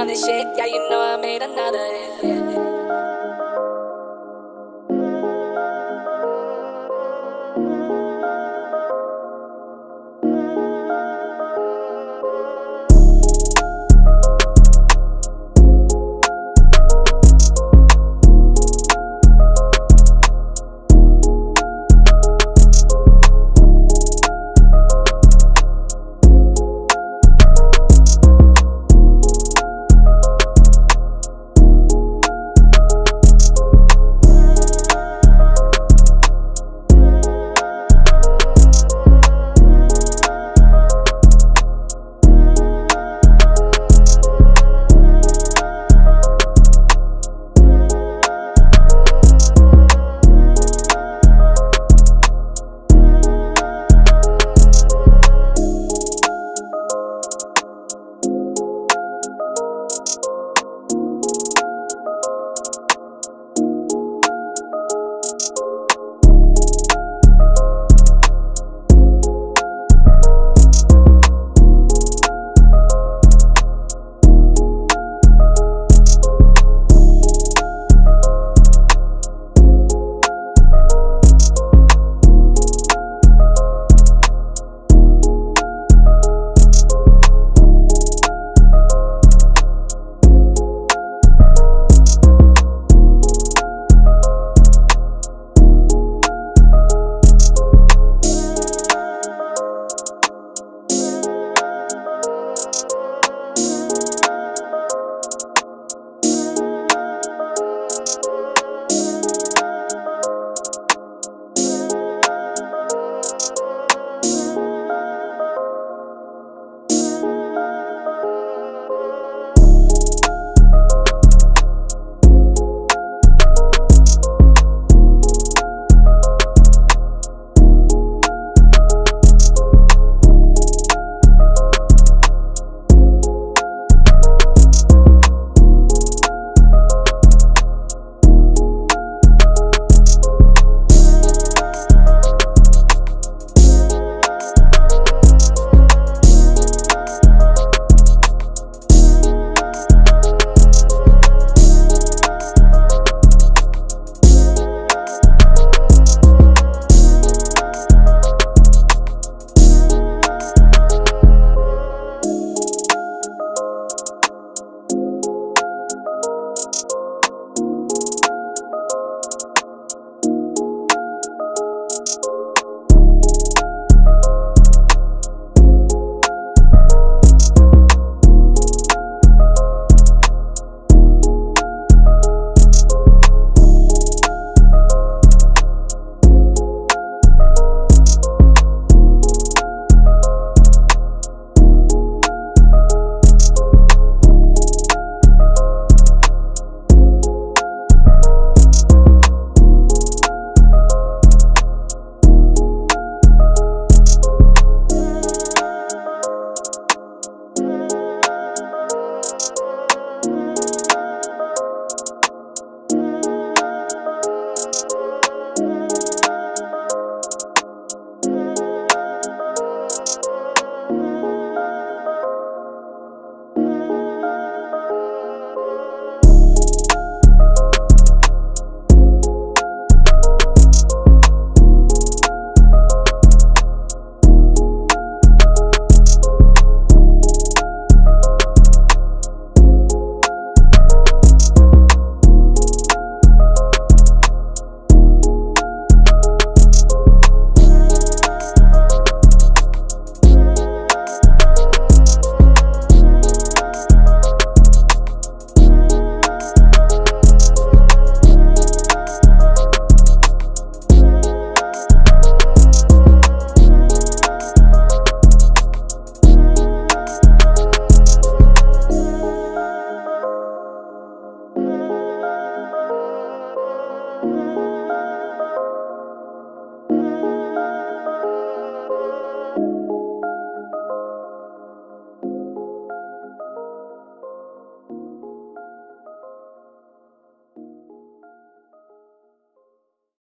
on this shit, yeah, you know I made another hit.